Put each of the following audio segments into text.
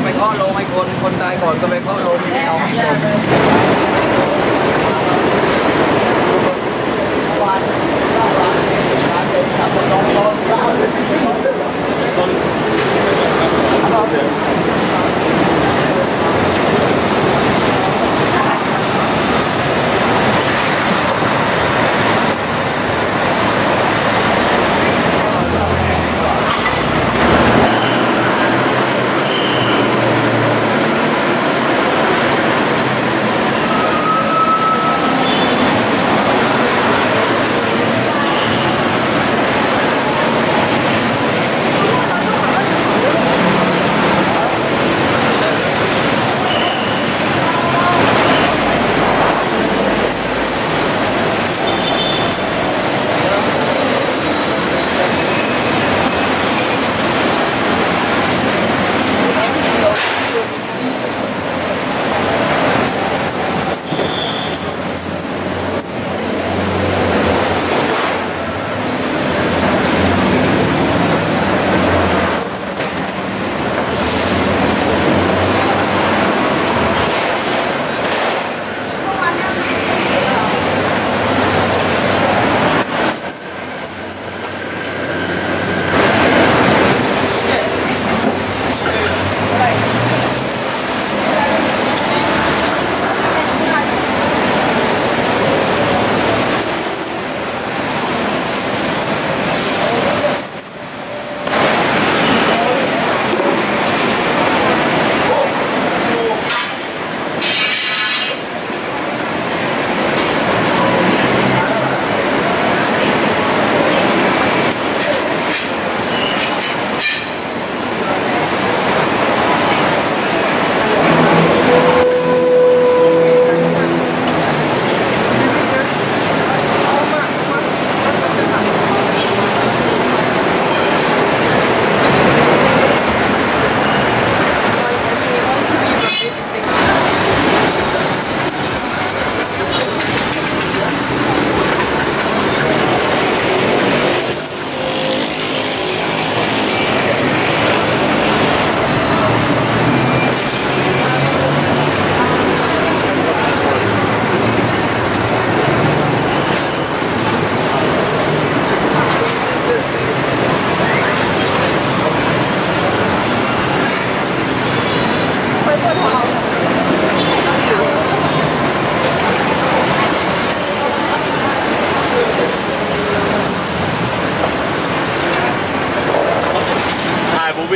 ็ไปเคาะลงไอ้คน คนตายก่อนก็ไปเคาะลงไแล้ววันวัาวันเป็าคนา้อา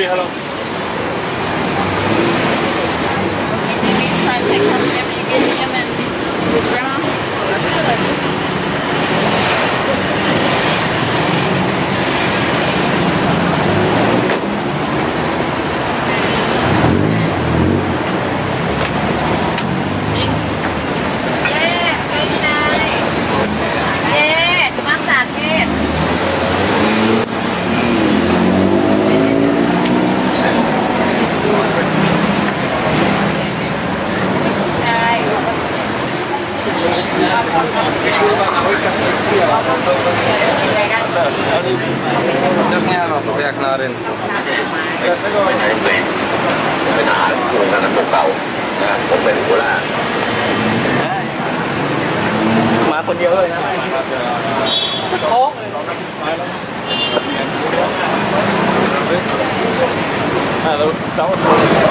hello. Drewniana to jak na rynku. Dlatego na na pokał,